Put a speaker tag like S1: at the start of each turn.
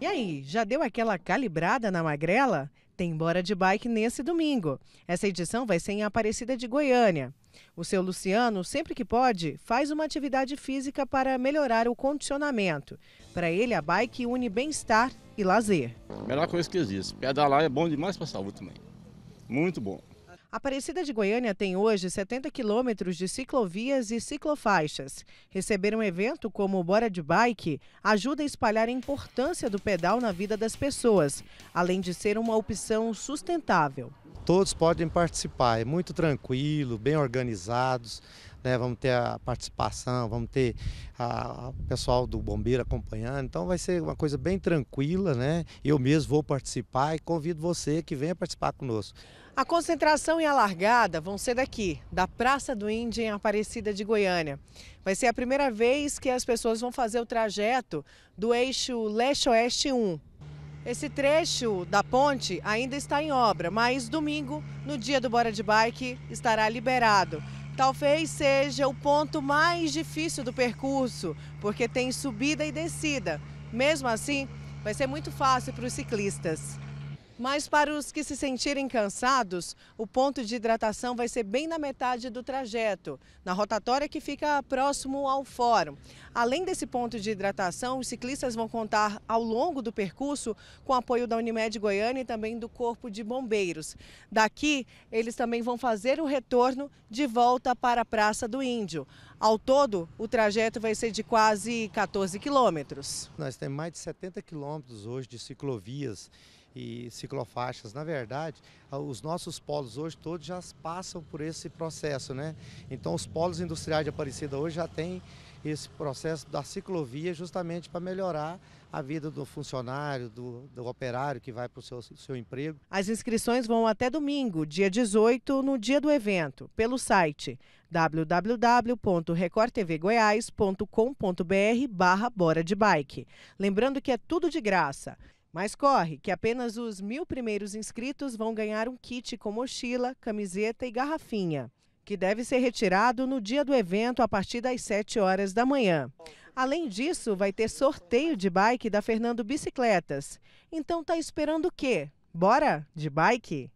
S1: E aí, já deu aquela calibrada na magrela? Tem Bora de Bike nesse domingo. Essa edição vai ser em Aparecida de Goiânia. O seu Luciano, sempre que pode, faz uma atividade física para melhorar o condicionamento. Para ele, a bike une bem-estar e lazer.
S2: Melhor coisa que existe. Pedalar é bom demais para a saúde também. Muito bom.
S1: Aparecida de Goiânia tem hoje 70 quilômetros de ciclovias e ciclofaixas. Receber um evento como o Bora de Bike ajuda a espalhar a importância do pedal na vida das pessoas, além de ser uma opção sustentável.
S3: Todos podem participar, é muito tranquilo, bem organizados. Né, vamos ter a participação, vamos ter o pessoal do bombeiro acompanhando, então vai ser uma coisa bem tranquila, né? Eu mesmo vou participar e convido você que venha participar conosco.
S1: A concentração e a largada vão ser daqui, da Praça do Índio em Aparecida de Goiânia. Vai ser a primeira vez que as pessoas vão fazer o trajeto do eixo leste-oeste 1. Esse trecho da ponte ainda está em obra, mas domingo, no dia do Bora de Bike, estará liberado. Talvez seja o ponto mais difícil do percurso, porque tem subida e descida. Mesmo assim, vai ser muito fácil para os ciclistas. Mas para os que se sentirem cansados, o ponto de hidratação vai ser bem na metade do trajeto, na rotatória que fica próximo ao fórum. Além desse ponto de hidratação, os ciclistas vão contar ao longo do percurso com apoio da Unimed Goiânia e também do Corpo de Bombeiros. Daqui, eles também vão fazer o retorno de volta para a Praça do Índio. Ao todo, o trajeto vai ser de quase 14 quilômetros.
S3: Nós temos mais de 70 quilômetros hoje de ciclovias e ciclofaixas. Na verdade, os nossos polos hoje todos já passam por esse processo, né? Então os polos industriais de Aparecida hoje já têm esse processo da ciclovia justamente para melhorar a vida do funcionário, do, do operário que vai para o seu, seu emprego.
S1: As inscrições vão até domingo, dia 18, no dia do evento, pelo site www.recordtvgoiás.com.br barra Bora de Bike. Lembrando que é tudo de graça. Mas corre, que apenas os mil primeiros inscritos vão ganhar um kit com mochila, camiseta e garrafinha, que deve ser retirado no dia do evento a partir das 7 horas da manhã. Além disso, vai ter sorteio de bike da Fernando Bicicletas. Então tá esperando o quê? Bora de bike?